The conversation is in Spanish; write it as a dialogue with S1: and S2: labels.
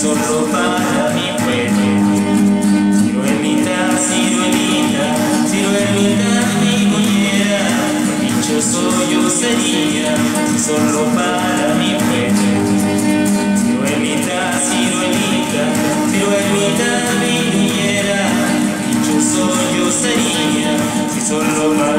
S1: solo para mi pueblo. Ciruelita, ciruelita, ciruelita mi muñera, dichoso yo sería solo para mi pueblo. Ciruelita, ciruelita, ciruelita mi muñera, dichoso yo sería si solo para